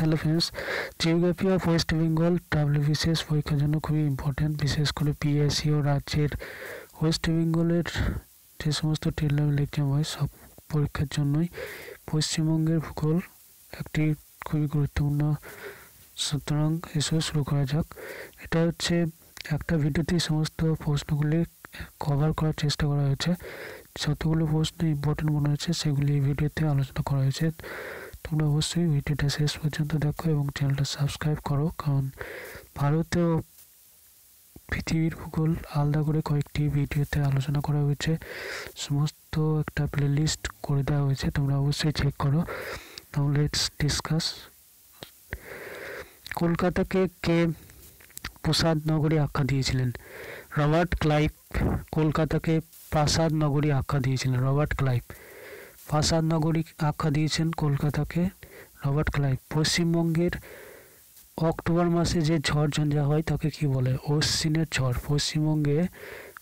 Hello friends geography of West Bengal WBCS পরীক্ষার জন্য খুবই ইম্পর্ট্যান্ট বিশেষ করে পিএসসি ও রাজ্যের ওয়েস্ট বেঙ্গলের যে সমস্ত টেন লেভেল এক্সাম হয়, সব পরীক্ষার জন্যই পশ্চিমবঙ্গের ভূগোল একটি খুবই গুরুত্বপূর্ণ সুতরাং এসব শুরু করা যাক। এটা হচ্ছে একটা ভিডিওতেই সমস্ত প্রশ্নগুলি কভার করার চেষ্টা করা হয়েছে। যতগুলো প্রশ্ন ইম্পর্টেন্ট মনে হয়েছে সেগুলি এই ভিডিওতে আলোচনা করা হয়েছে। তোমরা অবশ্যই ভিডিওটা শেষ পর্যন্ত দেখো এবং চ্যানেলটা সাবস্ক্রাইব করো, কারণ ভারতেও পৃথিবীর ভূগোল আলাদা করে কয়েকটি ভিডিওতে আলোচনা করা হয়েছে। সমস্ত একটা প্লে লিস্ট করে দেওয়া হয়েছে, তোমরা অবশ্যই চেক করো। লেটস ডিসকাস কলকাতাকে কে প্রসাদ নগরী আখ্যা দিয়েছিলেন? রবার্ট ক্লাইভ কলকাতাকে প্রাসাদ নগরী আখ্যা দিয়েছিলেন, রবার্ট ক্লাইভ। প্রাসাদ নগরী আখ্যা দিয়েছেন কলকাতাকে। রবার্ট ক্লাইভ, পশ্চিমবঙ্গের অক্টোবর মাসে যে ঝড় ঝঞ্ঝা হয় তাকে কি বলে? অশ্বিনের ঝড়। পশ্চিমবঙ্গে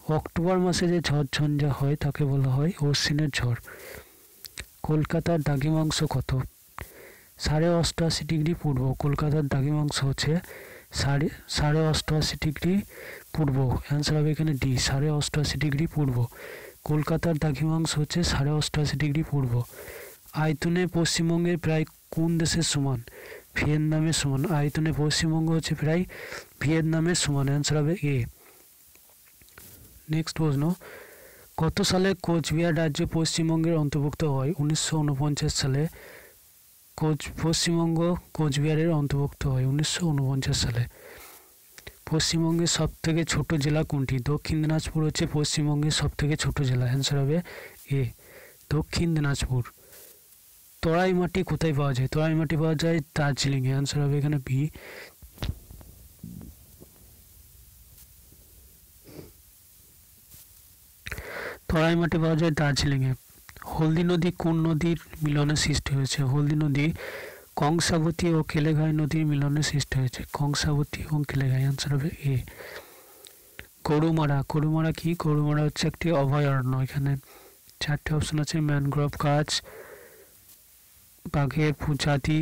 অক্টোবর মাসে যে ঝড় ঝঞ্ঝা হয় তাকে বলা হয় অশ্বিনের ঝড়। কলকাতার দ্রাঘিমাংশ কত? সাড়ে অষ্টআশি ডিগ্রি পূর্ব। কলকাতার দ্রাঘিমাংশ হচ্ছে সাড়ে সাড়ে অষ্টআশি ডিগ্রি পূর্ব। অ্যান্সার হবে এখানে ডি, সাড়ে অষ্টআশি ডিগ্রি পূর্ব। কলকাতার দ্রাঘিমাংশ হচ্ছে সাড়ে অষ্টআশি ডিগ্রি পূর্ব। আয়তনে পশ্চিমবঙ্গের প্রায় কোন দেশের সমান? ভিয়েতনামের সমান। আয়তনে পশ্চিমবঙ্গ হচ্ছে প্রায় ভিয়েতনামের সমান। অ্যান্সার হবে এ নেক্সট প্রশ্ন। কত সালে কোচবিহার রাজ্য পশ্চিমবঙ্গের অন্তর্ভুক্ত হয়? উনিশশো ঊনপঞ্চাশ সালে কোচ, পশ্চিমবঙ্গ কোচবিহারের অন্তর্ভুক্ত হয়। উনিশশো ঊনপঞ্চাশ সালে। পশ্চিমবঙ্গের সব থেকে ছোট জেলা কোনটি? দক্ষিণ দিনাজপুর হচ্ছে পশ্চিমবঙ্গের সব থেকে ছোট জেলা। অ্যান্সার হবে এ দক্ষিণ দিনাজপুর। তরাই মাটি কোথায় পাওয়া যায়? তরাই মাটি পাওয়া যায় দার্জিলিংয়ে। অ্যান্সার হবে এখানে বি তরাই মাটি পাওয়া যায় দার্জিলিংয়ে। হলদি নদী কোন নদীর মিলনে সৃষ্টি হয়েছে? হলদি নদী কংসাবতী ও কেলেঘাই নদীর মিলনে সৃষ্টি হয়েছে। কংসাবতী এবং কেলেঘাই অ্যান্সার হবে এ গরুমারা গরুমারা কি? গরুমারা হচ্ছে একটি অভয়ারণ্য। এখানে চারটে অপশন আছে ম্যানগ্রোভ গাছ, বাঘের প্রজাতি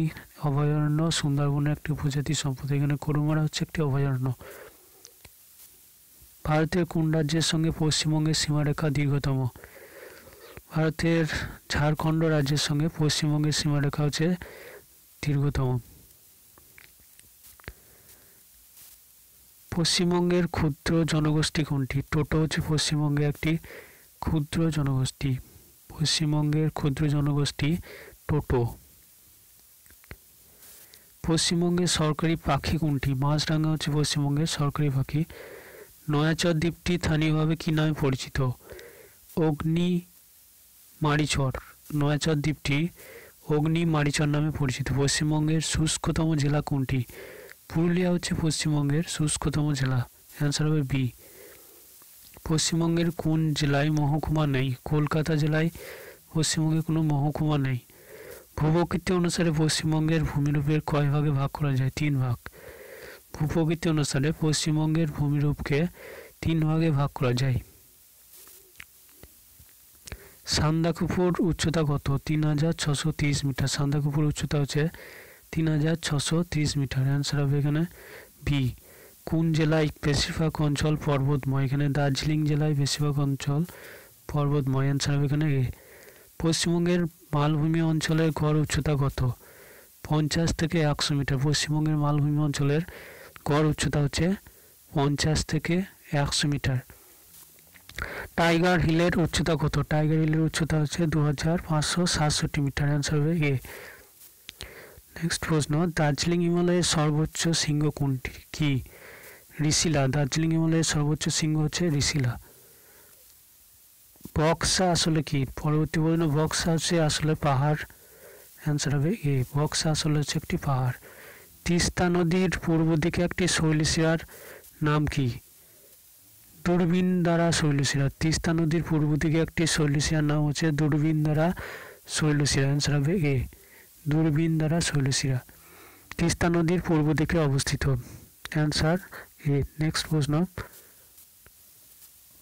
অভয়ারণ্য, সুন্দরবনের একটি প্রজাতি সম্পদ। এখানে গরুমারা হচ্ছে একটি অভয়ারণ্য। ভারতের কোন রাজ্যের সঙ্গে পশ্চিমবঙ্গের সীমারেখা দীর্ঘতম? ভারতের ঝাড়খণ্ড রাজ্যের সঙ্গে পশ্চিমবঙ্গের সীমারেখা হচ্ছে দীর্ঘতম পশ্চিমবঙ্গের ক্ষুদ্র জনগোষ্ঠী কোনটি? টোটো হচ্ছে পশ্চিমবঙ্গের একটি ক্ষুদ্র জনগোষ্ঠী। পশ্চিমবঙ্গের ক্ষুদ্র জনগোষ্ঠী টোটো। পশ্চিমবঙ্গের সরকারি পাখি কোনটি? মাছরাঙা হচ্ছে পশ্চিমবঙ্গের সরকারি পাখি। নয়াচর দ্বীপটি স্থানীয়ভাবে কী নামে পরিচিত? অগ্নি মারিচর নয়াচর দ্বীপটি অগ্নি মারিচর নামে পরিচিত। পশ্চিমবঙ্গের শুষ্কতম জেলা কোনটি? পুরুলিয়া হচ্ছে পশ্চিমবঙ্গের শুষ্কতম জেলা। অ্যান্সার হবে বি পশ্চিমবঙ্গের কোন জেলায় মহকুমা নেই? কলকাতা জেলায় পশ্চিমবঙ্গে কোনো মহকুমা নেই। ভূপ্রকৃতি অনুসারে পশ্চিমবঙ্গের ভূমিরূপের কয় ভাগে ভাগ করা যায়? তিন ভাগ। ভূপ্রকৃতি অনুসারে পশ্চিমবঙ্গের ভূমিরূপকে তিন ভাগে ভাগ করা যায়। সান্দাকুপুর উচ্চতা কত? তিন হাজার ছশো তিরিশ মিটার। সান্দাকুপুর উচ্চতা হচ্ছে তিন হাজার ছশো তিরিশ মিটার। অ্যান্সার হবে এখানে বি কোন জেলায় বেশিরভাগ অঞ্চল পর্বতময়? এখানে দার্জিলিং জেলায় বেশিরভাগ অঞ্চল পর্বতময়। অ্যান্সার হবে এখানে এ পশ্চিমবঙ্গের মালভূমি অঞ্চলের গড় উচ্চতা কত? পঞ্চাশ থেকে একশো মিটার। পশ্চিমবঙ্গের মালভূমি অঞ্চলের গড় উচ্চতা হচ্ছে পঞ্চাশ থেকে একশো মিটার। টাইগার হিলের উচ্চতা কত? টাইগার হিলের উচ্চতা হচ্ছে দু হাজার পাঁচশো সাতষট্টি মিটার। অ্যান্সার হবে এ নেক্সট প্রশ্ন, দার্জিলিং হিমালয়ের সর্বোচ্চ শৃঙ্গ কোনটি? কি? ঋষিলা। দার্জিলিং হিমালয়ের সর্বোচ্চ শৃঙ্গ হচ্ছে ঋষিলা। বক্সা আসলে কি? পরবর্তী প্রশ্ন, বক্সা হচ্ছে আসলে পাহাড়। অ্যান্সার হবে এ বক্সা আসলে হচ্ছে একটি পাহাড়। তিস্তা নদীর পূর্ব দিকে একটি শৈলশিরার নাম কি? দূরবীন দ্বারা শৈলশিরা। তিস্তা নদীর পূর্ব দিকে একটি শৈলশিরার নাম হচ্ছে দূরবীন দ্বারা শৈলশিরা অ্যান্সার হবে এ দূরবীন দ্বারা শৈলশিরা। তিস্তা নদীর পূর্ব দিকে অবস্থিত। অ্যান্সার এ, নেক্সট প্রশ্ন।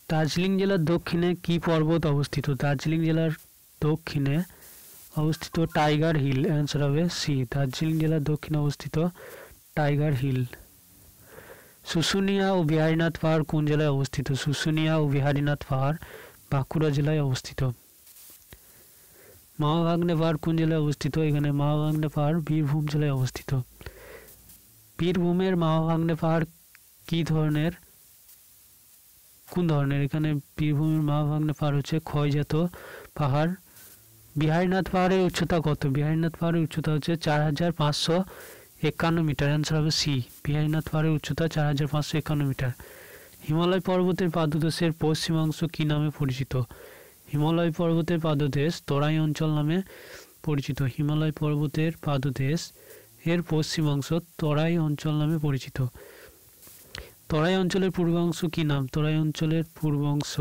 দার্জিলিং জেলার দক্ষিণে কি পর্বত অবস্থিত? দার্জিলিং জেলার দক্ষিণে অবস্থিত টাইগার হিল অ্যান্সার হবে সি। দার্জিলিং জেলার দক্ষিণে অবস্থিত টাইগার হিল। শুশুনিয়া ও বিহারীনাথ পাহাড় কোন জেলায় অবস্থিত? শুশুনিয়া ও বিহারীনাথ পাহাড় বাঁকুড়া জেলায় অবস্থিত। মাওভাগ্নে পাহাড় কোন জেলায় অবস্থিত? এখানে মাওভাগ্নে পাহাড় বীরভূম জেলায় অবস্থিত। বীরভূমের মাওভাগ্নে পাহাড় কি ধরনের? কোন ধরনের? এখানে বীরভূমের মাওভাগ্নে পাহাড় হচ্ছে ক্ষয়জাত পাহাড়। বিহারীনাথ পাহাড়ের উচ্চতা কত? বিহারীনাথ পাহাড়ের উচ্চতা হচ্ছে চার হাজার পাঁচশো একান্ন মিটার অ্যান্সার হবে সি বিহারীনাথ পাহাড়ের উচ্চতা চার হাজার পাঁচশো একান্ন মিটার। হিমালয় পর্বতের পাদদেশের পশ্চিমাংশ কী নামে পরিচিত? হিমালয় পর্বতের পাদদেশ তরাই অঞ্চল নামে পরিচিত। হিমালয় পর্বতের পাদদেশ এর পশ্চিমাংশ তরাই অঞ্চল নামে পরিচিত। তরাই অঞ্চলের পূর্বাংশ কী নাম? তরাই অঞ্চলের পূর্বাংশ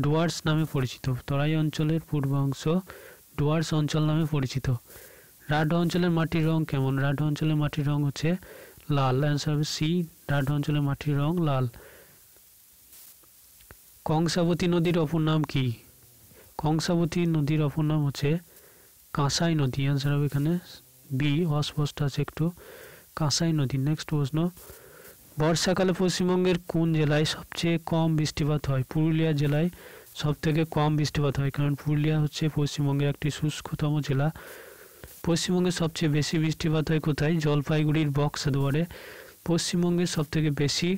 ডুয়ার্স নামে পরিচিত। তরাই অঞ্চলের পূর্বাংশ ডুয়ার্স অঞ্চল নামে পরিচিত। রাড অঞ্চলের মাটির রং কেমন? রাড অঞ্চলের মাটির রং হচ্ছে লাল। অ্যান্সার হবে সি রাড অঞ্চলের মাটির রং লাল। কংসাবতী নদীর অপর নাম কি? কংসাবতী নদীর অপর নাম হচ্ছে কাঁসাই নদী। অ্যান্সার হবে এখানে বি অস্পষ্ট আছে একটু। কাঁসাই নদী নেক্সট প্রশ্ন। বর্ষাকালে পশ্চিমবঙ্গের কোন জেলায় সবচেয়ে কম বৃষ্টিপাত হয়? পুরুলিয়া জেলায় সব থেকে কম বৃষ্টিপাত হয়, কারণ পুরুলিয়া হচ্ছে পশ্চিমবঙ্গের একটি শুষ্কতম জেলা। পশ্চিমবঙ্গে সবচেয়ে বেশি বৃষ্টিপাত হয় কোথায়? জলপাইগুড়ির বক্সাদুয়ারে। পশ্চিমবঙ্গে সবথেকে বেশি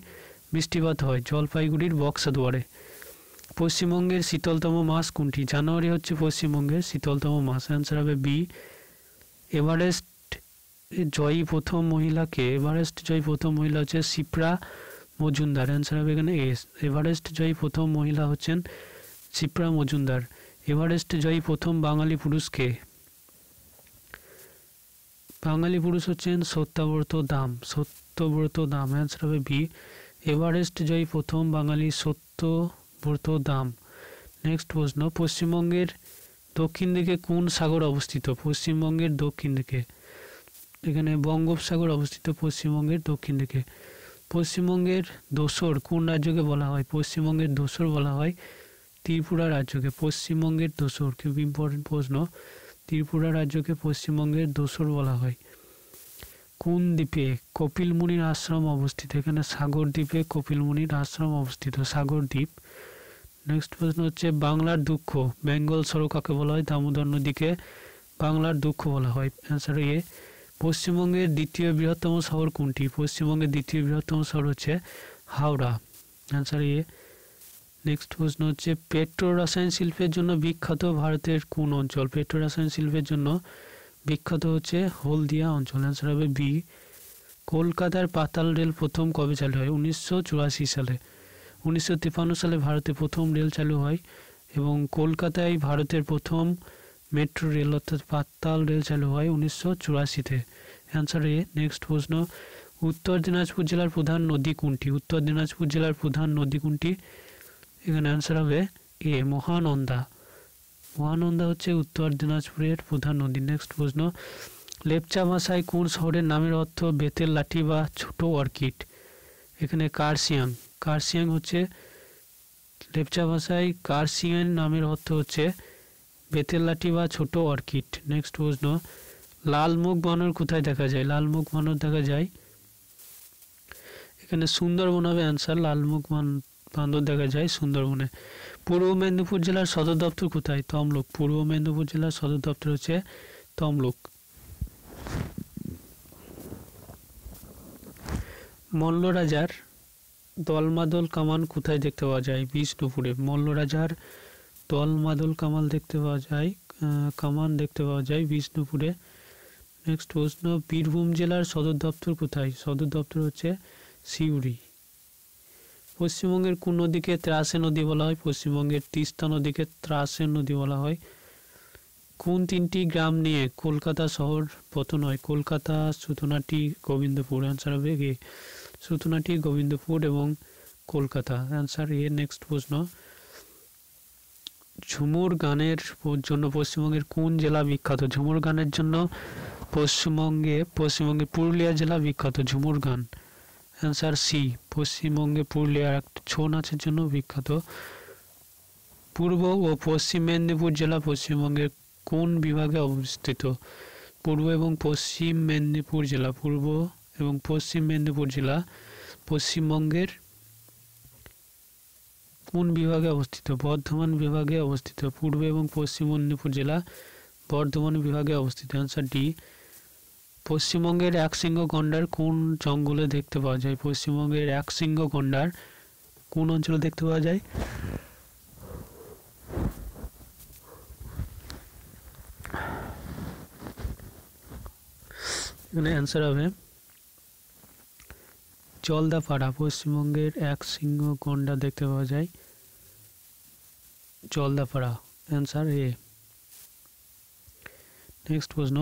বৃষ্টিপাত হয় জলপাইগুড়ির বক্সাদুয়ারে। পশ্চিমবঙ্গের শীতলতম মাস কোনটি? জানুয়ারি হচ্ছে পশ্চিমবঙ্গের শীতলতম মাস। অ্যান্সার হবে বি এভারেস্ট জয়ী প্রথম মহিলাকে? এভারেস্ট জয়ী প্রথম মহিলা হচ্ছে সিপ্রা মজুমদার। অ্যান্সার হবে এখানে এস এভারেস্ট জয়ী প্রথম মহিলা হচ্ছেন সিপ্রা মজুমদার। এভারেস্ট জয়ী প্রথম বাঙালি পুরুষকে? বাঙালি পুরুষ হচ্ছেন সত্যাব্রত দাম। সত্যব্রত দাম অ্যান্সার হবে বি এভারেস্ট জয়ী প্রথম বাঙালি সত্যব্রত দাম। নেক্সট প্রশ্ন, পশ্চিমবঙ্গের দক্ষিণ দিকে কোন সাগর অবস্থিত? পশ্চিমবঙ্গের দক্ষিণ দিকে। এখানে বঙ্গোপসাগর অবস্থিত পশ্চিমবঙ্গের দক্ষিণ দিকে। পশ্চিমবঙ্গের দোসর কোন রাজ্যকে বলা হয়? পশ্চিমবঙ্গের দোসর বলা হয় ত্রিপুরা রাজ্যকে। পশ্চিমবঙ্গের দোসর, খুব ইম্পর্টেন্ট প্রশ্ন। ত্রিপুরা রাজ্যকে পশ্চিমবঙ্গের দোসর বলা হয়। কোন দ্বীপে কপিল মুনির আশ্রম অবস্থিত? এখানে সাগর দ্বীপে কপিল মুনির আশ্রম অবস্থিত। সাগর দ্বীপ। নেক্সট প্রশ্ন হচ্ছে, বাংলার দুঃখ। বেঙ্গল সড়ক কাকে বলা হয়? দামোদর নদীকে বাংলার দুঃখ বলা হয়। অ্যান্সার এ পশ্চিমবঙ্গের দ্বিতীয় বৃহত্তম শহর কোনটি? পশ্চিমবঙ্গের দ্বিতীয় বৃহত্তম শহর হচ্ছে হাওড়া। অ্যান্সার এ নেক্সট প্রশ্ন হচ্ছে পেট্রো রসায়ন শিল্পের জন্য বিখ্যাত ভারতের কোন অঞ্চল? পেট্রো রসায়ন শিল্পের জন্য বিখ্যাত হচ্ছে হলদিয়া অঞ্চল। অ্যান্সার হবে বি কলকাতার পাতাল রেল প্রথম কবে চালু হয়? উনিশশো চুরাশি সালে। উনিশশো তিপ্পান্ন সালে ভারতে প্রথম রেল চালু হয় এবং কলকাতায় ভারতের প্রথম মেট্রো রেল অর্থাৎ পাতাল রেল চালু হয় উনিশশো চুরাশিতে। অ্যান্সার এ নেক্সট প্রশ্ন, উত্তর দিনাজপুর জেলার প্রধান নদী কোনটি? উত্তর দিনাজপুর জেলার প্রধান নদী কোনটি? এখানে অ্যান্সার হবে, এ মহানন্দা। মহানন্দা হচ্ছে উত্তর দিনাজপুরের প্রধান নদী। নেক্সট প্রশ্ন লেপচা ভাষায় কোন শহরের নামের অর্থ বেতের লাঠি বা ছোট অর্কিড? এখানে কার্সিয়াং। কার্সিয়াং হচ্ছে লেপচা ভাষায় কার্সিয়ান নামের অর্থ হচ্ছে বেতের লাঠি বা ছোট অর্কিড। নেক্সট প্রশ্ন লালমুখ বানর কোথায় দেখা যায়? লালমুখ বানর দেখা যায়, এখানে সুন্দরবন হবে অ্যান্সার লালমুখ বান্দর দেখা যায় সুন্দরবনে। পূর্ব মেদিনীপুর জেলার সদর দপ্তর কোথায়? তমলুক। পূর্ব মেদিনীপুর জেলার সদর দপ্তর হচ্ছে তমলুক। মল্ল রাজার দলমাদল কামান কোথায় দেখতে পাওয়া যায়? বিষ্ণুপুরে। মল্ল রাজার দলমাদল কামাল দেখতে পাওয়া যায় কামান দেখতে পাওয়া যায় বিষ্ণুপুরে। নেক্সট প্রশ্ন, বীরভূম জেলার সদর দপ্তর কোথায়? সদর দপ্তর হচ্ছে সিউড়ি। পশ্চিমবঙ্গের কোন নদীকে ত্রাসে নদী বলা হয়? পশ্চিমবঙ্গের তিস্তা নদীকে ত্রাসের নদী বলা হয়। কোন তিনটি গ্রাম নিয়ে কলকাতা শহর পতন হয়? কলকাতা, সুতনাটি, গোবিন্দপুর। অ্যান্সার হবে এ। সুতনাটি, গোবিন্দপুর এবং কলকাতা। অ্যান্সার এ। নেক্সট প্রশ্ন। ঝুমুর গানের জন্য পশ্চিমবঙ্গের কোন জেলা বিখ্যাত? ঝুমুর গানের জন্য পশ্চিমবঙ্গে পশ্চিমবঙ্গে পুরুলিয়া জেলা বিখ্যাত। ঝুমুর গান। অ্যান্সার সি, পশ্চিমবঙ্গে পুরুলিয়ার একটা ছৌ নাচের জন্য বিখ্যাত। পূর্ব ও পশ্চিম মেদিনীপুর জেলা পশ্চিমবঙ্গের কোন বিভাগে অবস্থিত? পূর্ব এবং পশ্চিম মেদিনীপুর জেলা, পূর্ব এবং পশ্চিম মেদিনীপুর জেলা পশ্চিমবঙ্গের কোন বিভাগে অবস্থিত? বর্ধমান বিভাগে অবস্থিত, পূর্ব এবং পশ্চিম মেদিনীপুর জেলা বর্ধমান বিভাগে অবস্থিত। অ্যান্সার ডি পশ্চিমবঙ্গের একশৃঙ্গ গন্ডার কোন জঙ্গলে দেখতে পাওয়া যায়? পশ্চিমবঙ্গের একশৃঙ্গ গন্ডার কোন অঞ্চলে দেখতে পাওয়া যায়? এখানে অ্যান্সার হবে, জলদাপাড়া, পশ্চিমবঙ্গের এক সিংহ গন্ডার দেখতে পাওয়া যায়। জলদাপাড়া অ্যান্সার এ নেক্সট প্রশ্ন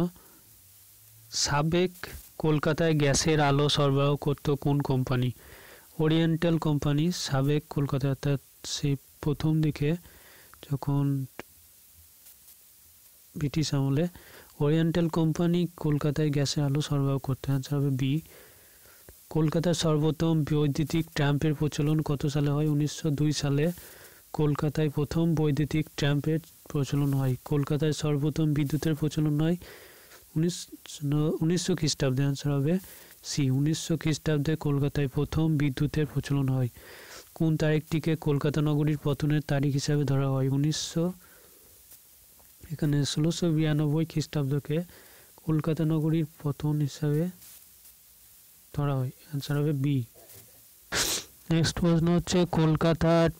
সাবেক কলকাতায় গ্যাসের আলো সরবরাহ করত কোন কোম্পানি? ওরিয়েন্টাল কোম্পানি সাবেক কলকাতায় অর্থাৎ সেই প্রথম দিকে যখন ব্রিটিশ আমলে ওরিয়েন্টাল কোম্পানি কলকাতায় গ্যাসের আলো সরবরাহ করতে। আনসার হবে বি কলকাতার সর্বপ্রথম বৈদ্যুতিক ট্রাম্পের প্রচলন কত সালে হয়? উনিশশো দুই সালে কলকাতায় প্রথম বৈদ্যুতিক ট্রাম্পের প্রচলন হয়। কলকাতায় সর্বপ্রথম বিদ্যুতের প্রচলন হয় উনিশ উনিশশো খ্রিস্টাব্দে আনসার হবে সি উনিশশো খ্রিস্টাব্দে কলকাতায় প্রথম বিদ্যুতের প্রচলন হয়। কোন তারিখটিকে কলকাতা নগরীর পতনের তারিখ হিসাবে ধরা হয়? উনিশশো এখানে ষোলোশো বিরানব্বই খ্রিস্টাব্দকে কলকাতা নগরীর পতন হিসাবে ধরা হয়। অ্যান্সার হবে বি নেক্সট প্রশ্ন হচ্ছে, কলকাতার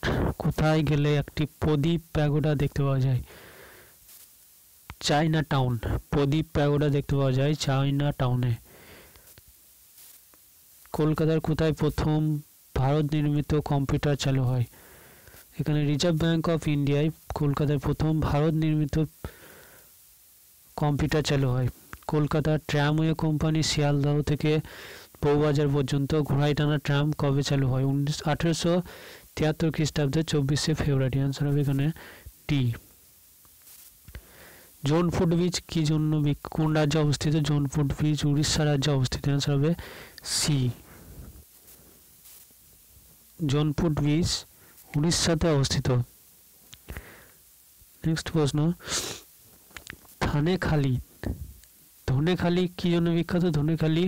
কোথায় গেলে একটি প্রদীপ প্যাগোডা দেখতে পাওয়া যায়? চাইনা টাউন, প্রদীপ প্যাগোডা দেখতে পাওয়া যায় চাইনা টাউনে। কলকাতার কোথায় প্রথম ভারত নির্মিত কম্পিউটার চালু হয়? এখানে রিজার্ভ ব্যাঙ্ক অফ ইন্ডিয়ায় কলকাতায় প্রথম ভারত নির্মিত কম্পিউটার চালু হয়। কলকাতার ট্রামওয়ে কোম্পানি শিয়ালদহ থেকে বউবাজার পর্যন্ত ঘোড়াই টানা ট্রাম কবে চালু হয়? উনিশ, আঠেরোশো তিয়াত্তর খ্রিস্টাব্দে চব্বিশে ফেব্রুয়ারি। আনসার হবে এখানে ডি জোনফুট বীজ কি জন্য কোন রাজ্যে অবস্থিত জোনফুট বীজ উড়িষ্যা রাজ্যে অবস্থিত আনসার হবে সি জোনফুট বীজ উড়িষ্যাতে অবস্থিত নেক্সট প্রশ্ন থানেখালি ধনেখালি কি জন্য বিখ্যাত ধনেখালি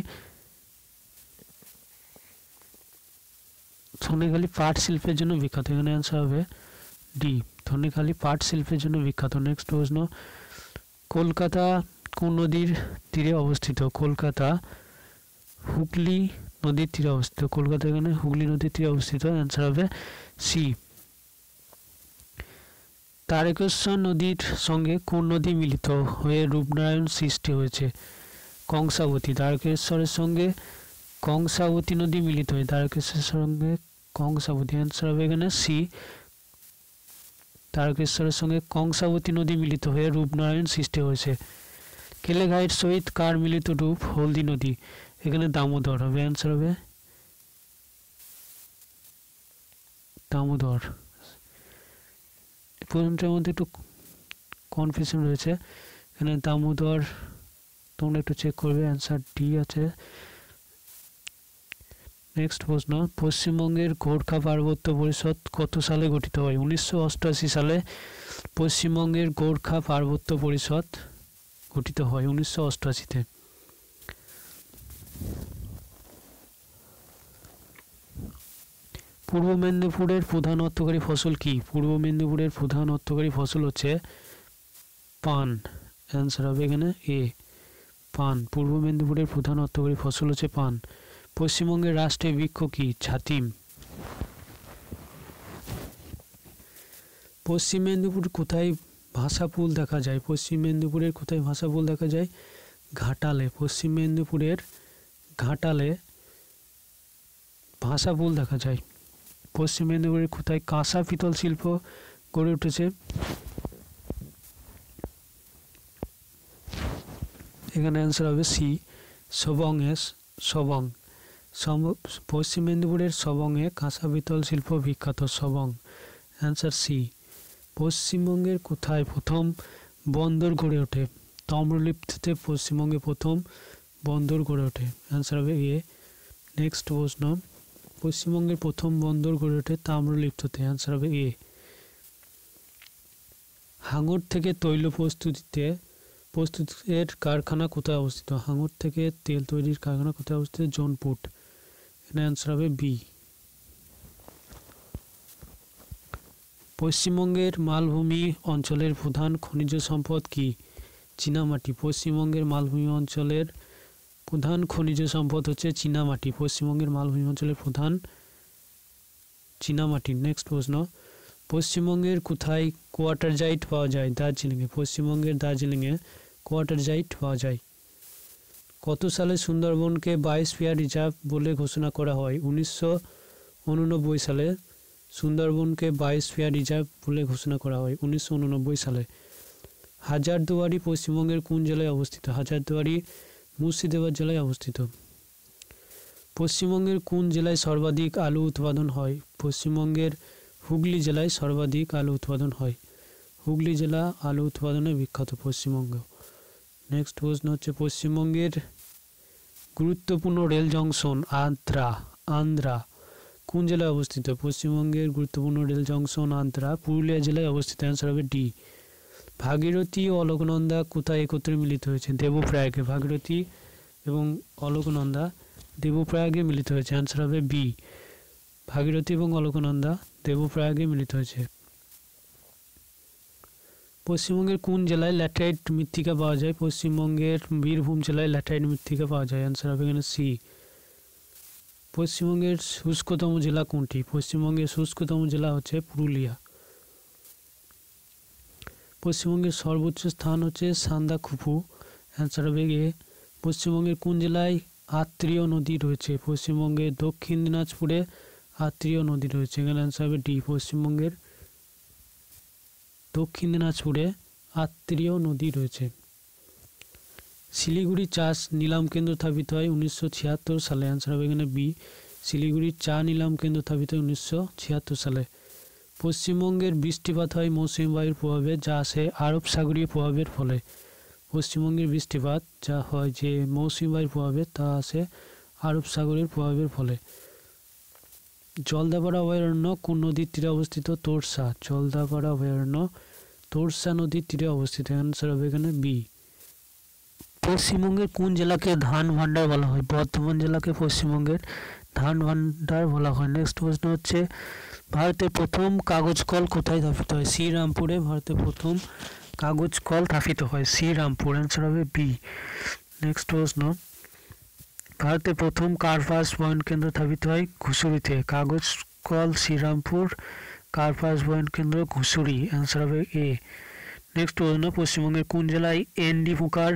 ধনেখালি পাট শিল্পের জন্য বিখ্যাত এখানে অ্যান্সার হবে ডি ধনেখালি পাট শিল্পের জন্য বিখ্যাত নেক্সট প্রশ্ন কলকাতা কোন নদীর তীরে অবস্থিত? কলকাতা হুগলি নদীর তীরে অবস্থিত। কলকাতা এখানে হুগলি নদীর তীরে অবস্থিত। অ্যান্সার হবে সি তারকেশ্বর নদীর সঙ্গে কোন নদী মিলিত হয়ে রূপনারায়ণ সৃষ্টি হয়েছে? কংসাবতী। তারকেশ্বরের সঙ্গে কংসাবতী নদী মিলিত হয়ে তারকেশ্বরের সঙ্গে কংসাবতী। অ্যান্সার হবে এখানে সি তারকেশ্বরের সঙ্গে কংসাবতী নদী মিলিত হয়ে রূপনারায়ণ সৃষ্টি হয়েছে। কেলেঘাইয়ের সহিত কার মিলিত রূপ? হলদি নদী। এখানে দামোদর হবে। অ্যান্সার হবে? দামোদর। প্রশ্নটার মধ্যে একটু কনফিউশন রয়েছে। এখানে দামোদর, তোমরা একটু চেক করবে। অ্যান্সার ডি আছে। নেক্সট প্রশ্ন, পশ্চিমবঙ্গের গোর্খা পার্বত্য পরিষদ কত সালে গঠিত হয়? উনিশশো অষ্টআশি সালে পশ্চিমবঙ্গের গোর্খা পার্বত্য পরিষদ গঠিত হয় উনিশশো অষ্টআশিতে। পূর্ব মেদিনীপুরের প্রধান অর্থকারী ফসল কি? পূর্ব মেদিনীপুরের প্রধান অর্থকারী ফসল হচ্ছে পান। অ্যান্সার হবে এখানে এ পান। পূর্ব মেদিনীপুরের প্রধান অর্থকারী ফসল হচ্ছে পান। পশ্চিমবঙ্গের রাষ্ট্রীয় বৃক্ষ কি ছাতিম। পশ্চিম মেদিনীপুর কোথায় ভাষাপুল দেখা যায়? পশ্চিম মেদিনীপুরের কোথায় ভাষাপুল দেখা যায়? ঘাটালে। পশ্চিম মেদিনীপুরের ঘাটালে ভাষাপুল দেখা যায়। পশ্চিম মেদিনীপুরের কোথায় কাঁসা পিতল শিল্প গড়ে উঠেছে? এখানে অ্যান্সার হবে সি সবং এস সবং পশ্চিম মেদিনীপুরের সবংয়ে কাঁসা পিতল শিল্প বিখ্যাত সবং। অ্যান্সার সি পশ্চিমবঙ্গের কোথায় প্রথম বন্দর গড়ে ওঠে? তাম্রলিপ্ততে পশ্চিমবঙ্গে প্রথম বন্দর গড়ে ওঠে। অ্যান্সার হবে এ নেক্সট প্রশ্ন। পশ্চিমবঙ্গের প্রথম বন্দর গড়ে ওঠে তাম্রলিপ্ততে। অ্যান্সার হবে এ হাঙর থেকে তৈল প্রস্তুতিতে, প্রস্তুতের কারখানা কোথায় অবস্থিত? হাঙর থেকে তেল তৈরির কারখানা কোথায় অবস্থিত? জোনপুট এখানে অ্যান্সার হবে বি পশ্চিমবঙ্গের মালভূমি অঞ্চলের প্রধান খনিজ সম্পদ কি? চীনামাটি। পশ্চিমবঙ্গের মালভূমি অঞ্চলের প্রধান খনিজ সম্পদ হচ্ছে চীনামাটি। পশ্চিমবঙ্গের মালভূমি অঞ্চলের প্রধান চীনামাটি। নেক্সট প্রশ্ন। পশ্চিমবঙ্গের কোথায় কোয়াটার জাইট পাওয়া যায়? দার্জিলিংয়ে। পশ্চিমবঙ্গের দার্জিলিংয়ে কোয়াটার জাইট পাওয়া যায়। কত সালে সুন্দরবনকে বায়োস্ফিয়ার রিজার্ভ বলে ঘোষণা করা হয়? উনিশশো উননব্বই সালে সুন্দরবনকে বায়োস্ফিয়ার রিজার্ভ বলে ঘোষণা করা হয়, উনিশশো উননব্বই সালে। হাজারদুয়ারি পশ্চিমবঙ্গের কোন জেলায় অবস্থিত? হাজারদুয়ারি মুর্শিদাবাদ জেলায় অবস্থিত। পশ্চিমবঙ্গের কোন জেলায় সর্বাধিক আলু উৎপাদন হয়? পশ্চিমবঙ্গের হুগলি জেলায় সর্বাধিক আলু উৎপাদন হয়। হুগলি জেলা আলু উৎপাদনে বিখ্যাত পশ্চিমবঙ্গ। নেক্সট প্রশ্ন হচ্ছে পশ্চিমবঙ্গের গুরুত্বপূর্ণ রেল জংশন আন্দ্রা আন্দ্রা কোন জেলায় অবস্থিত? পশ্চিমবঙ্গের গুরুত্বপূর্ণ রেল জংশন আন্দ্রা পুরুলিয়া জেলায় অবস্থিত। অ্যান্সার হবে ডি ভাগীরথী ও অলোকনন্দা কোথায় একত্রে মিলিত হয়েছে? দেবপ্রয়াগে ভাগীরথী এবং অলোকনন্দা দেবপ্রয়াগে মিলিত হয়েছে। অ্যান্সার হবে বি ভাগীরথী এবং অলোকনন্দা দেবপ্রয়াগে মিলিত হয়েছে। পশ্চিমবঙ্গের কোন জেলায় ল্যাটারাইট মৃত্তিকা পাওয়া যায়? পশ্চিমবঙ্গের বীরভূম জেলায় ল্যাটারাইট মৃত্তিকা পাওয়া যায়। অ্যান্সার হবে এখানে সি পশ্চিমবঙ্গের শুষ্কতম জেলা কোনটি? পশ্চিমবঙ্গের শুষ্কতম জেলা হচ্ছে পুরুলিয়া। পশ্চিমবঙ্গের সর্বোচ্চ স্থান হচ্ছে সান্দাকুফু অ্যান্সার হবে এ, পশ্চিমবঙ্গের কোন জেলায় আত্মীয় নদী রয়েছে? পশ্চিমবঙ্গের দক্ষিণ দিনাজপুরে আত্মীয় নদী রয়েছে। এখানে অ্যান্সার হবে ডি পশ্চিমবঙ্গের দক্ষিণ দিনাজপুরে আত্মীয় নদী রয়েছে। শিলিগুড়ি চাষ নিলাম কেন্দ্র স্থাপিত হয় উনিশশো ছিয়াত্তর সালে। অ্যান্সার হবে এখানে বি শিলিগুড়ির চা নিলাম কেন্দ্র স্থাপিত হয় উনিশশো ছিয়াত্তর সালে। পশ্চিমবঙ্গের বৃষ্টিপাত হয় মৌসুমী বায়ুর প্রভাবে, যা আসে আরব সাগরীয় প্রভাবের ফলে। পশ্চিমবঙ্গের বৃষ্টিপাত যা হয় যে মৌসুমী বায়ুর প্রভাবে, তা আসে আরব সাগরের প্রভাবের ফলে। জলদাপাড়া অভয়ারণ্য, কোন নদীর তীরে অবস্থিত? তোরসা জলদাপাড়া অভয়ারণ্য তোরসা নদীর তীরে অবস্থিত। অ্যান্সার হবে এখানে বি পশ্চিমবঙ্গের কোন জেলাকে ধান ভাণ্ডার বলা হয়? বর্ধমান জেলাকে পশ্চিমবঙ্গের ধান ভাণ্ডার বলা হয়। নেক্সট প্রশ্ন হচ্ছে, ভারতের প্রথম কাগজ কল কোথায় স্থাপিত হয়? শ্রীরামপুরে ভারতের প্রথম কাগজ কল স্থাপিত হয়। শ্রীরামপুর। অ্যান্সার হবে বি নেক্সট প্রশ্ন, ভারতের প্রথম কার্পাস বয়ন কেন্দ্র স্থাপিত হয় ঘুষুরিতে। কাগজ কল শ্রীরামপুর কার্পাস বয়ন কেন্দ্র ঘুষুরি অ্যান্সার হবে এ নেক্সট প্রশ্ন পশ্চিমবঙ্গের কোন জেলায় এনডি পোকার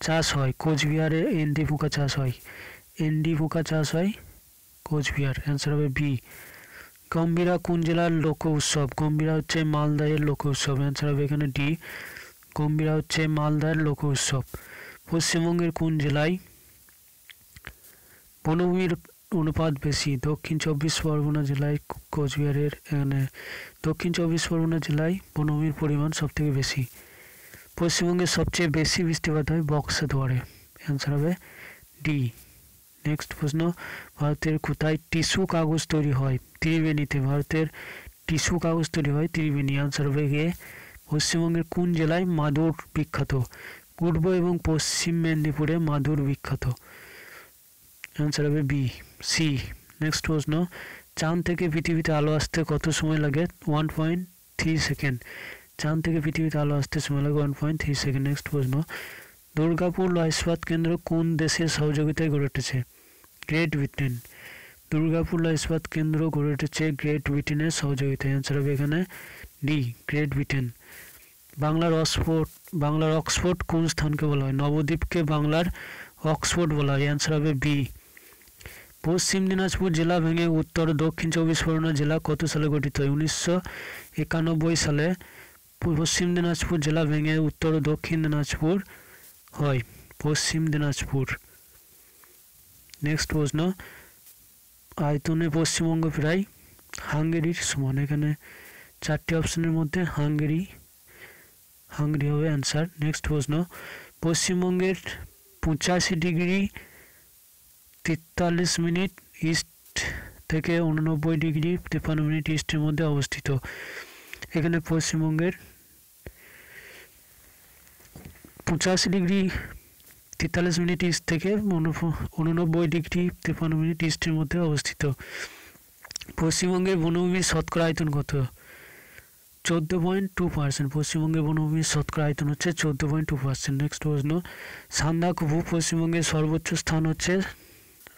চাষ হয়? কোচবিহারে এনডি পোকা চাষ হয়। এনডি পোকা চাষ হয় কোচবিহার। অ্যান্সার হবে বি গম্ভীরা কোন জেলার লোক উৎসব? গম্ভীরা হচ্ছে মালদাহের লোক উৎসব। অ্যান্সার হবে এখানে ডি গম্ভীরা হচ্ছে মালদার লোক উৎসব। পশ্চিমবঙ্গের কোন জেলায় বনভূমির অনুপাত বেশি। দক্ষিণ চব্বিশ পরগনা জেলায় কোচবিহারের, এখানে দক্ষিণ চব্বিশ পরগনা জেলায় বনভূমির পরিমাণ সবথেকে বেশি। পশ্চিমবঙ্গে সবচেয়ে বেশি বৃষ্টিপাত হয় বক্সা দুয়ারে অ্যান্সার হবে ডি। নেক্সট প্রশ্ন, ভারতের কোথায় টিস্যু কাগজ তৈরি হয়? ত্রিবেণীতে ভারতের টিস্যু কাগজ তৈরি হয় ত্রিবেণী। আনসার হবে গিয়ে পশ্চিমবঙ্গের কোন জেলায় মাদুর বিখ্যাত? পূর্ব এবং পশ্চিম মেদিনীপুরে মাদুর বিখ্যাত? অ্যান্সার হবে বি। সি নেক্সট প্রশ্ন চাঁদ থেকে পৃথিবীতে আলো আসতে কত সময় লাগে? ওয়ান পয়েন্ট থ্রি সেকেন্ড চাঁদ থেকে পৃথিবীতে আলো আসতে সময় লাগে one point three second next প্রশ্ন দুর্গাপুর লয় ইস্পাত কেন্দ্র কোন দেশের সহযোগিতায় গড়ে উঠেছে? গ্রেট ব্রিটেন দুর্গাপুর লয় ইস্পাত কেন্দ্র গড়ে উঠেছে গ্রেট ব্রিটেনের সহযোগিতায়। অ্যান্সার হবে এখানে ডি গ্রেট ব্রিটেন বাংলার অক্সফোর্ড বাংলার অক্সফোর্ড কোন স্থানকে বলা হয়? নবদ্বীপকে বাংলার অক্সফোর্ড বলা হয়। অ্যান্সার হবে বি পশ্চিম দিনাজপুর জেলা ভেঙে উত্তর, দক্ষিণ চব্বিশ পরগনা জেলা কত সালে গঠিত? হয় উনিশশো একানব্বই সালে পশ্চিম দিনাজপুর জেলা ভেঙে উত্তর, দক্ষিণ দিনাজপুর হয়। পশ্চিম দিনাজপুর। নেক্সট প্রশ্ন। আয়তনে পশ্চিমবঙ্গ প্রায় হাঙ্গেরির সমান। এখানে চারটি অপশনের মধ্যে হাঙ্গেরি হাঙ্গেরি হবে অ্যান্সার নেক্সট প্রশ্ন। পশ্চিমবঙ্গের পঁচাশি ডিগ্রি তেতাল্লিশ মিনিট ইস্ট থেকে উননব্বই ডিগ্রি তেপান্ন মিনিট ইস্টের মধ্যে অবস্থিত। এখানে পশ্চিমবঙ্গের পঁচাশি ডিগ্রি তেতাল্লিশ মিনিট ইস্ট থেকে উননব্বই ডিগ্রি তেপান্ন মিনিট ইস্টের মধ্যে অবস্থিত। পশ্চিমবঙ্গের বনভূমির শতকরা আয়তন কত? চোদ্দ পয়েন্ট টু পার্সেন্ট। পশ্চিমবঙ্গের বনভূমির শতকরা আয়তন হচ্ছে চোদ্দ পয়েন্ট টু পার্সেন্ট। নেক্সট প্রশ্ন সান্দাকফু পশ্চিমবঙ্গের সর্বোচ্চ স্থান হচ্ছে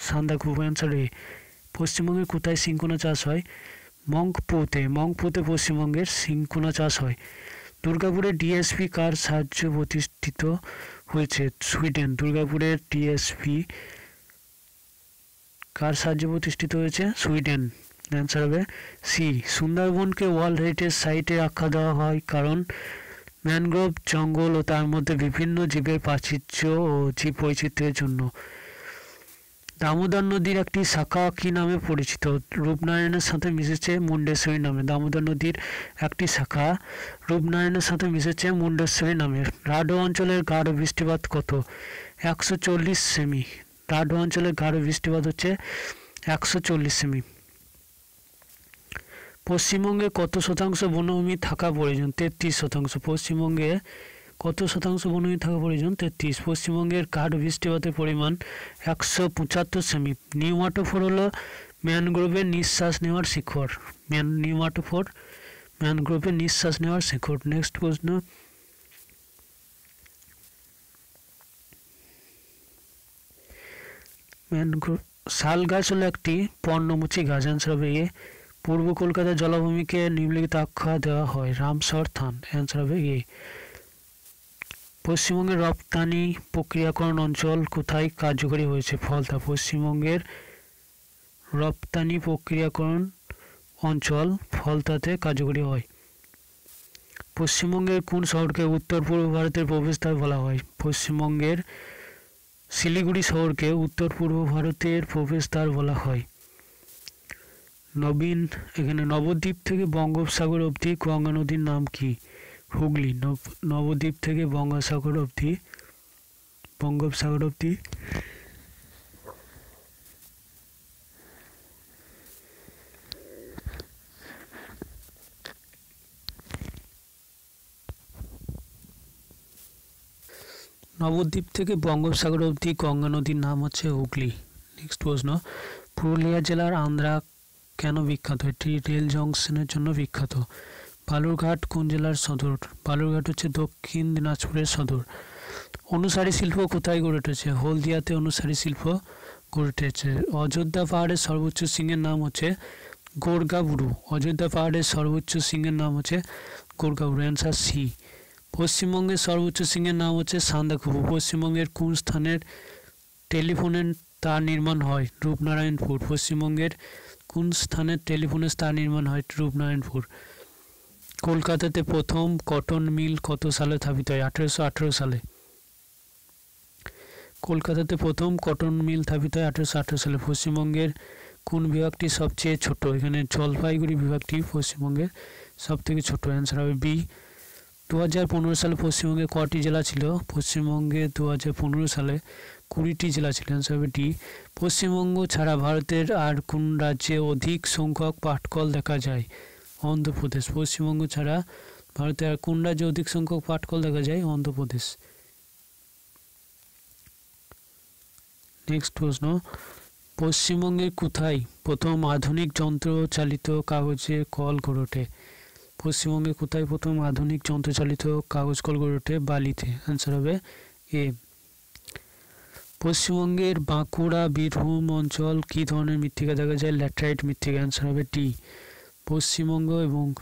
অ্যান্সার এ পশ্চিমবঙ্গের কোথায় সিংকোনা চাষ হয়? মংপুতে মংপুতে পশ্চিমবঙ্গের সিংকোনা চাষ হয়। দুর্গাপুরের ডিএসপি কার সাহায্য প্রতিষ্ঠিত হয়েছে? সুইডেন দুর্গাপুরের ডিএসপি কার সাহায্যে প্রতিষ্ঠিত হয়েছে? সুইডেন। অ্যান্সার হবে সি সুন্দরবনকে ওয়ার্ল্ড হেরিটেজ সাইটে আখ্যা দেওয়া হয় কারণ ম্যানগ্রোভ জঙ্গল ও তার মধ্যে বিভিন্ন জীবের প্রাচুর্য ও জীব বৈচিত্র্যের জন্য। দামোদর নদীর একটি শাখা কি নামে পরিচিত? রূপনারায়ণের সাথে মিশেছে মুন্ডেশ্বরী নামে। দামোদর নদীর একটি শাখা রূপনারায়ণের সাথে মিশেছে মুন্ডেশ্বরী নামে। রাডো অঞ্চলের গাঢ় বৃষ্টিপাত কত? একশো চল্লিশ সেমি। রাডো অঞ্চলের গাঢ় বৃষ্টিপাত হচ্ছে একশো চল্লিশ সেমি। পশ্চিমবঙ্গে কত শতাংশ বনভূমি থাকা প্রয়োজন? তেত্রিশ শতাংশ। পশ্চিমবঙ্গে কত শতাংশ বনভূমি থাকা প্রয়োজন? তেত্রিশ। পশ্চিমবঙ্গের কাঠ বৃষ্টিপাতের পরিমাণ একশো পঁচাত্তর সেমি। নিউমাটোফোর হলো ম্যানগ্রোভের নিঃশ্বাস নেওয়ার শিখর। ম্যান, নিউমাটোফোর ম্যানগ্রোভের নিঃশ্বাস নেওয়ার শিখর। নেক্সট প্রশ্ন। ম্যানগ্রোভ শাল গাছ হলো একটি পর্ণমুচী গাছ। অ্যান্সার হবে এ। পূর্ব কলকাতার জলাভূমিকে নিম্নলিখিত আখ্যা দেওয়া হয়। রামসর থান। অ্যান্সার হবে এ। পশ্চিমবঙ্গের রপ্তানি প্রক্রিয়াকরণ অঞ্চল কোথায় কার্যকরী হয়েছে? ফলতা পশ্চিমবঙ্গের রপ্তানি প্রক্রিয়াকরণ অঞ্চল ফলতাতে কার্যকরী হয়। পশ্চিমবঙ্গের কোন শহরকে উত্তর পূর্ব ভারতের প্রবেশদ্বার বলা হয়? পশ্চিমবঙ্গের শিলিগুড়ি শহরকে উত্তর পূর্ব ভারতের প্রবেশদ্বার বলা হয়। নবীন, এখানে নবদ্বীপ থেকে বঙ্গোপসাগর অবধি গঙ্গা নদীর নাম কি? হুগলি নবদ্বীপ থেকে বঙ্গোপসাগর অবধি বঙ্গোপসাগর অবধি। নবদ্বীপ থেকে বঙ্গোপসাগর অবধি গঙ্গা নদীর নাম হচ্ছে হুগলি। নেক্সট প্রশ্ন, পুরুলিয়া জেলার আন্দ্রা কেন বিখ্যাত? এটি রেল জংশনের জন্য বিখ্যাত। বালুরঘাট কোন জেলার সদর? বালুরঘাট হচ্ছে দক্ষিণ দিনাজপুরের সদর। অনুসারী শিল্প কোথায় গড়ে উঠেছে? হলদিয়াতে অনুসারী শিল্প গড়ে উঠেছে। অযোধ্যা পাহাড়ের সর্বোচ্চ সিংহের নাম হচ্ছে গোরগাবুরু। অযোধ্যা পাহাড়ের সর্বোচ্চ সিংহের নাম হচ্ছে গোরগাবুরু। অ্যান্সার সি পশ্চিমবঙ্গের সর্বোচ্চ সিংহের নাম হচ্ছে সান্দাকুবু পশ্চিমবঙ্গের কোন স্থানের টেলিফোনের তার নির্মাণ হয়? রূপনারায়ণপুর। পশ্চিমবঙ্গের কোন স্থানের টেলিফোনের তার নির্মাণ হয়? রূপনারায়ণপুর। কলকাতাতে প্রথম কটন মিল কত সালে স্থাপিত হয়? আঠেরোশো আঠেরো সালে। কলকাতাতে প্রথম কটন মিল স্থাপিত হয় আঠেরোশো আঠেরো সালে। পশ্চিমবঙ্গের কোন বিভাগটি সবচেয়ে ছোট? এখানে জলপাইগুড়ি বিভাগটি পশ্চিমবঙ্গের সব থেকে ছোট। অ্যান্সার হবে বি দু হাজার পনেরো সালে পশ্চিমবঙ্গে কটি জেলা ছিল? পশ্চিমবঙ্গে দু হাজার পনেরো সালে কুড়িটি জেলা ছিল। অ্যান্সার হবে ডি পশ্চিমবঙ্গ ছাড়া ভারতের আর কোন রাজ্যে অধিক সংখ্যক পাটকল দেখা যায়? অন্ধ্রপ্রদেশ। পশ্চিমবঙ্গ ছাড়া ভারতে আর কোন রাজ্যে অধিক সংখ্যক পাটকল দেখা যায়? অন্ধ্রপ্রদেশ। নেক্সট প্রশ্ন। পশ্চিমবঙ্গের কোথায় প্রথম আধুনিক যন্ত্র চালিত কাগজে কল গড়ে ওঠে? পশ্চিমবঙ্গে কোথায় প্রথম আধুনিক যন্ত্রচালিত কাগজ কল গড়ে ওঠে? বালিতে। অ্যান্সার হবে এ পশ্চিমবঙ্গের বাঁকুড়া, বীরভূম অঞ্চল কী ধরনের মৃত্তিকা দেখা যায়? ল্যাটারাইট মৃত্তিকা। অ্যান্সার হবে ডি পশ্চিমবঙ্গ এবং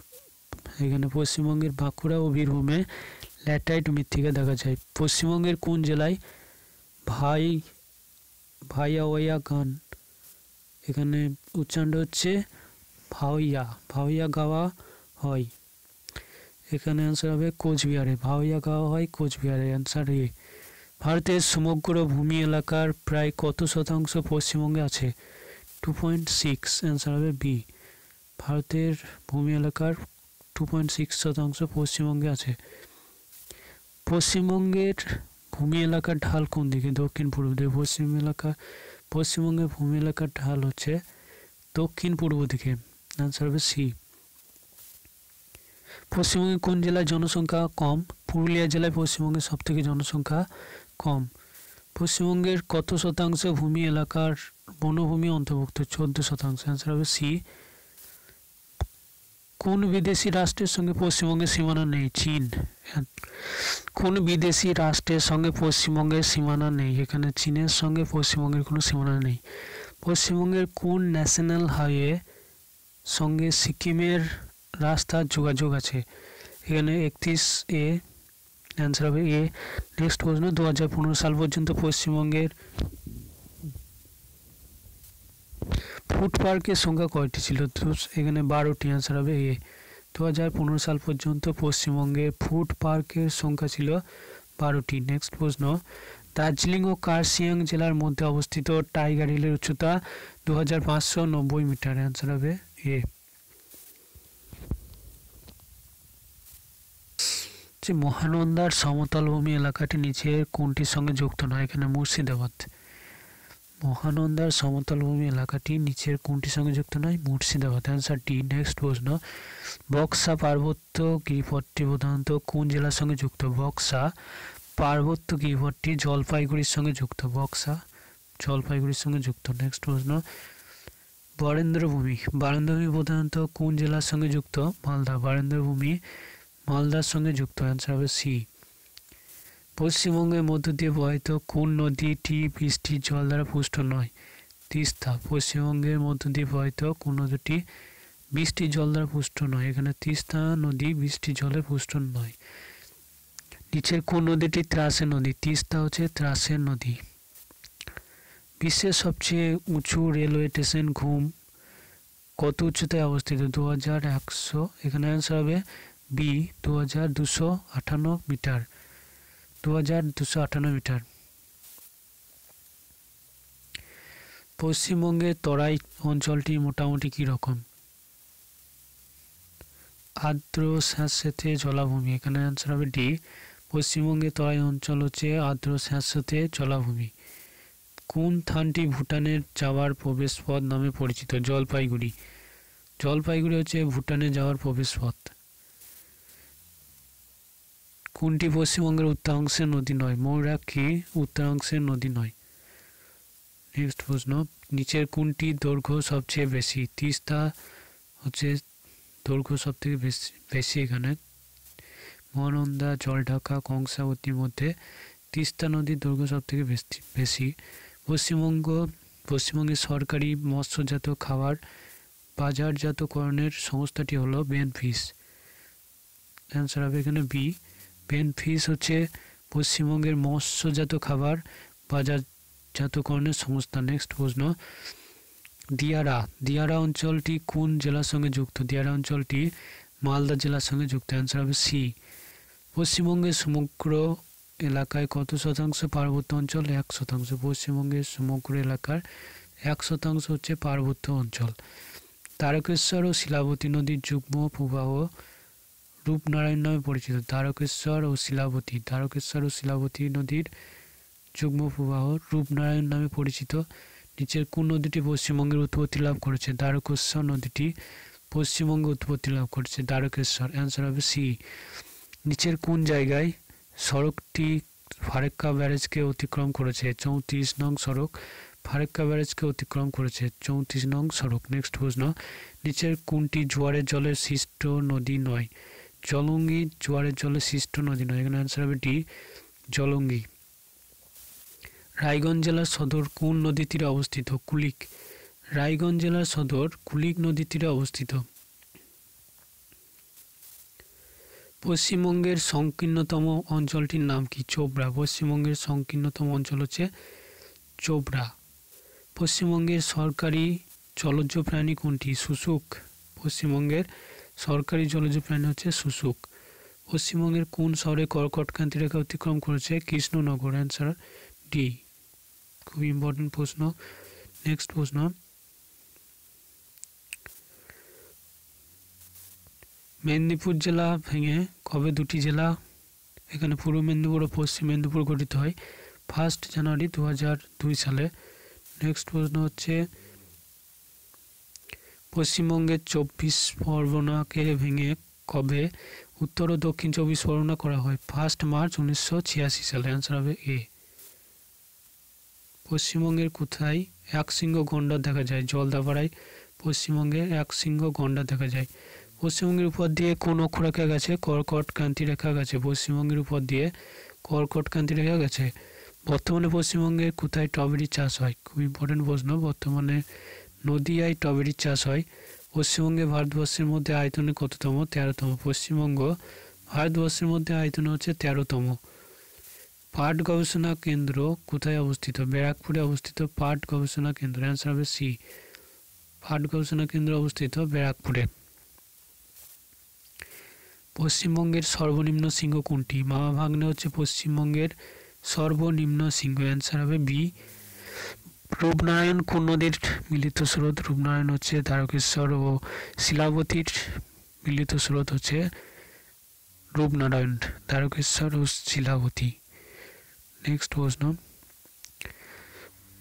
এখানে পশ্চিমবঙ্গের বাঁকুড়া ও বীরভূমে ল্যাটাইট মৃত্তিকা দেখা যায়। পশ্চিমবঙ্গের কোন জেলায় ভাই ভাইয়া গান? এখানে উচ্চারণ হচ্ছে ভাওইয়া ভাওইয়া গাওয়া হয়। এখানে অ্যান্সার হবে কোচবিহারে, ভাওইয়া গাওয়া হয় কোচবিহারে। অ্যান্সার এ, ভারতের সমগ্র ভূমি এলাকার প্রায় কত শতাংশ পশ্চিমবঙ্গে আছে? টু পয়েন্ট সিক্স অ্যান্সার হবে বি ভারতের ভূমি এলাকার টু পয়েন্ট সিক্স শতাংশ পশ্চিমবঙ্গে আছে। পশ্চিমবঙ্গের ভূমি এলাকার ঢাল কোন দিকে দক্ষিণ, পূর্ব দিকে পশ্চিম এলাকা, পশ্চিমবঙ্গের ভূমি এলাকার ঢাল হচ্ছে দক্ষিণ, পূর্ব দিকে। অ্যান্সার হবে সি পশ্চিমবঙ্গে কোন জেলায় জনসংখ্যা কম? পুরুলিয়া জেলায় পশ্চিমবঙ্গের সবথেকে জনসংখ্যা কম। পশ্চিমবঙ্গের কত শতাংশ ভূমি এলাকার বনভূমি অন্তর্ভুক্ত? চোদ্দ শতাংশ। অ্যান্সার হবে সি কোন বিদেশি রাষ্ট্রের সঙ্গে পশ্চিমবঙ্গের সীমানা নেই? চীন। কোন বিদেশি রাষ্ট্রের সঙ্গে পশ্চিমবঙ্গের সীমানা নেই? এখানে চীনের সঙ্গে পশ্চিমবঙ্গের কোনো সীমানা নেই। পশ্চিমবঙ্গের কোন ন্যাশনাল হাইওয়ে সঙ্গে সিকিমের রাস্তার যোগাযোগ আছে? এখানে একত্রিশ এ অ্যান্সার হবে এ। নেক্সট প্রশ্ন, দু হাজার পনেরো সাল পর্যন্ত পশ্চিমবঙ্গের ফুড পার্কের সংখ্যা কয়টি ছিল? এখানে বারোটি অ্যান্সার হবে এ দু হাজার পনেরো সাল পর্যন্ত পশ্চিমবঙ্গে ফুড পার্কের সংখ্যা ছিল বারোটি। নেক্সট প্রশ্ন, দার্জিলিং ও কার্সিয়াং জেলার মধ্যে অবস্থিত টাইগার হিলের উচ্চতা দু হাজার পাঁচশো নব্বই মিটার। অ্যান্সার হবে এ যে মহানন্দার সমতল ভূমি এলাকাটি নিচে কোনটির সঙ্গে যুক্ত নয়? এখানে মুর্শিদাবাদ। মহানন্দার সমতল ভূমি এলাকাটি নিচের কোনটির সঙ্গে যুক্ত নয়? মুর্শিদাবাদ। অ্যান্সার ডি নেক্সট প্রশ্ন। বক্সা পার্বত্য গিরিপথটি প্রধানত কোন জেলার সঙ্গে যুক্ত? বক্সা পার্বত্য গিরিপথটি জলপাইগুড়ির সঙ্গে যুক্ত। বক্সা জলপাইগুড়ির সঙ্গে যুক্ত। নেক্সট প্রশ্ন। বরেন্দ্রভূমি। বরেন্দ্রভূমি প্রধানত কোন জেলার সঙ্গে যুক্ত? মালদা। বরেন্দ্রভূমি মালদার সঙ্গে যুক্ত। অ্যান্সার হবে সি পশ্চিমবঙ্গের মধ্য দিয়ে প্রবাহিত কোন নদীটি বৃষ্টির জল দ্বারা পুষ্ট নয়? তিস্তা, পশ্চিমবঙ্গের মধ্য দিয়ে প্রবাহিত কোন নদীটি বৃষ্টির জল দ্বারা পুষ্ট নয়? এখানে তিস্তা নদী বৃষ্টির জলে পুষ্ট নয়। নিচের কোন নদীটি ত্রাসের নদী? তিস্তা হচ্ছে ত্রাসের নদী। বিশ্বের সবচেয়ে উঁচু রেলওয়ে স্টেশন ঘুম কত উচ্চতায় অবস্থিত? দু হাজার একশো, এখানে অ্যান্সার হবে বি দু হাজার দুশো আটান্ন মিটার। দু হাজার দুশো আটান্ন মিটার। পশ্চিমবঙ্গের তরাই অঞ্চলটি মোটামুটি কী রকম আর্দ্র স্যাঁতস্যাঁতে জলাভূমি, এখানে অ্যান্সার হবে ডি। পশ্চিমবঙ্গের তরাই অঞ্চল হচ্ছে আর্দ্র স্যাঁতস্যাঁতে জলাভূমি। কোন স্থানটি ভুটানের যাওয়ার প্রবেশপথ নামে পরিচিত? জলপাইগুড়ি। জলপাইগুড়ি হচ্ছে ভুটানে যাওয়ার প্রবেশপথ। কোনটি পশ্চিমবঙ্গের উত্তরাংশের নদী নয় ময়ূরাক্ষী উত্তরাংশের নদী নয়। নেক্সট প্রশ্ন, নিচের কোনটি দৈর্ঘ্য সবচেয়ে বেশি? তিস্তা হচ্ছে দৈর্ঘ্য সব থেকে বেশি বেশি এখানে। মহানন্দা, জলঢাকা, কংসাবতীর মধ্যে তিস্তা নদীর দৈর্ঘ্য সব থেকে বেশি বেশি। পশ্চিমবঙ্গ, পশ্চিমবঙ্গের সরকারি মৎস্যজাত খাবার বাজারজাতকরণের সংস্থাটি হলো বেনফিস অ্যান্সার হবে এখানে বি বেনফিস হচ্ছে পশ্চিমবঙ্গের মৎস্যজাত খাবার বাজারজাতকরণের সংস্থা। নেক্সট প্রশ্ন। দিয়ারা। দিয়ারা অঞ্চলটি কোন জেলার সঙ্গে যুক্ত? দিয়ারা অঞ্চলটি মালদা জেলার সঙ্গে যুক্ত। অ্যান্সার হবে সি পশ্চিমবঙ্গের সমগ্র এলাকায় কত শতাংশ পার্বত্য অঞ্চল? এক শতাংশ। পশ্চিমবঙ্গের সমগ্র এলাকার এক শতাংশ হচ্ছে পার্বত্য অঞ্চল। তারকেশ্বর ও শিলাবতী নদীর যুগ্ম প্রবাহ রূপনারায়ণ নামে পরিচিত। তারকেশ্বর ও শিলাবতী। তারকেশ্বর ও শিলাবতী নদীর যুগ্ম প্রবাহ রূপনারায়ণ নামে পরিচিত। নিচের কোন নদীটি পশ্চিমবঙ্গের উৎপত্তি লাভ করেছে? দ্বারকেশ্বর নদীটি পশ্চিমবঙ্গে উৎপত্তি লাভ করেছে। দ্বারকেশ্বর। অ্যান্সার হবে সি নিচের কোন জায়গায় সড়কটি ফারেক্কা ব্যারেজকে অতিক্রম করেছে? চৌত্রিশ নং সড়ক ফারেক্কা ব্যারেজকে অতিক্রম করেছে। চৌত্রিশ নং সড়ক। নেক্সট প্রশ্ন। নিচের কোনটি জোয়ারের জলের সৃষ্ট নদী নয়? জলঙ্গি জোয়ারের জলে সৃষ্ট নদী নয়। এখানে অ্যান্সার হবে ডি, জলঙ্গি। রায়গঞ্জ জেলার সদর কোন নদী তীরে অবস্থিত? কুলিক। রায়গঞ্জ জেলার সদর কুলিক নদী তীরে অবস্থিত। পশ্চিমবঙ্গের সংকীর্ণতম অঞ্চলটির নাম কি? চোপড়া। পশ্চিমবঙ্গের সংকীর্ণতম অঞ্চল হচ্ছে চোপড়া। পশ্চিমবঙ্গের সরকারি জলজ প্রাণী কোনটি? শুশুক পশ্চিমবঙ্গের সরকারি জলজ প্রাণী হচ্ছে শুশুক পশ্চিমবঙ্গের কোন শহরে কর্কটক্রান্তি রেখা অতিক্রম করেছে কৃষ্ণনগর? অ্যান্সার ডি খুব ইম্পর্টেন্ট প্রশ্ন। নেক্সট প্রশ্ন। মেদিনীপুর জেলা ভেঙে কবে দুটি জেলা? এখানে পূর্ব মেদিনীপুর ও পশ্চিম মেদিনীপুর গঠিত হয়। ফার্স্ট জানুয়ারি দু হাজার দুই সালে। নেক্সট প্রশ্ন হচ্ছে পশ্চিমবঙ্গের চব্বিশ পরগনাকে ভেঙে কবে? উত্তর ও দক্ষিণ চব্বিশ পরগনা করা হয়। ফার্স্ট মার্চ উনিশশো ছিয়াশি সালে। অ্যান্সার হবে এ পশ্চিমবঙ্গের কোথায় এক সিংহ গন্ডার দেখা যায়? জলদাপাড়ায়। পশ্চিমবঙ্গে এক সিংহ গন্ডার দেখা যায়। পশ্চিমবঙ্গের উপর দিয়ে কোন অক্ষরেখা গেছে? কর্কট ক্রান্তি রেখা গেছে। পশ্চিমবঙ্গের উপর দিয়ে কর্কট ক্রান্তি রেখা গেছে। বর্তমানে পশ্চিমবঙ্গে কোথায় স্ট্রবেরি চাষ হয়? খুব ইম্পর্টেন্ট প্রশ্ন। বর্তমানে নদিয়ায় টবেরির চাষ হয়। পশ্চিমবঙ্গে ভারতবর্ষের মধ্যে আয়তনে কততম? তেরোতম। পশ্চিমবঙ্গ ভারতবর্ষের মধ্যে আয়তনে হচ্ছে তেরোতম। পাট গবেষণা কেন্দ্র কোথায় অবস্থিত? ব্যারাকপুরে অবস্থিত পাট গবেষণা কেন্দ্র। অ্যান্সার হবে সি পাট গবেষণা কেন্দ্র অবস্থিত ব্যারাকপুরে। পশ্চিমবঙ্গের সর্বনিম্ন সিংহ কোনটি? মামা ভাগ্নে হচ্ছে পশ্চিমবঙ্গের সর্বনিম্ন সিংহ অ্যান্সার হবে বি রূপনারায়ণ কোন নদীর মিলিত স্রোত, রূপনারায়ণ হচ্ছে দ্বারকেশ্বর ও শিলাবতীর মিলিত স্রোত হচ্ছে রূপনারায়ণ, দ্বারকেশ্বর ও শিলাবতী। নেক্সট প্রশ্ন।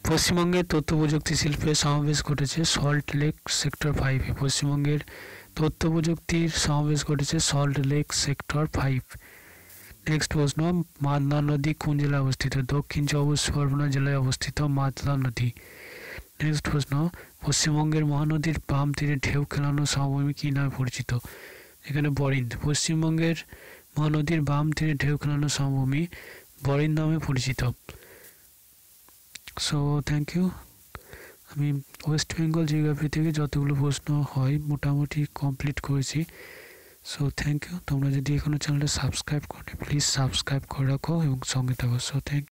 পশ্চিমবঙ্গের তথ্য প্রযুক্তি শিল্পের সমাবেশ ঘটেছে সল্ট লেক সেক্টর ফাইভে পশ্চিমবঙ্গের তথ্য প্রযুক্তির সমাবেশ ঘটেছে Salt Lake Sector Five next প্রশ্ন মাদনা নদী কোন জেলায় অবস্থিত? দক্ষিণ চব্বিশ পরগনা জেলায় অবস্থিত মাদনা নদী। নেক্সট প্রশ্ন পশ্চিমবঙ্গের মহানদীর বাম তীরে ঢেউ খেলানো সমভূমি কী নামে পরিচিত? এখানে বরিন্দ পশ্চিমবঙ্গের মহানদীর বাম তীরে ঢেউ খেলানো সমভূমি বরিন্দ নামে পরিচিত। সো থ্যাংক ইউ আমি ওয়েস্ট বেঙ্গল জিওগ্রাফি থেকে যতগুলো প্রশ্ন হয় মোটামুটি কমপ্লিট করেছি। সো থ্যাংক ইউ তোমরা যদি এখনও চ্যানেলটা সাবস্ক্রাইব করে প্লিজ সাবস্ক্রাইব করে রাখো এবং সঙ্গে থাকো। So thank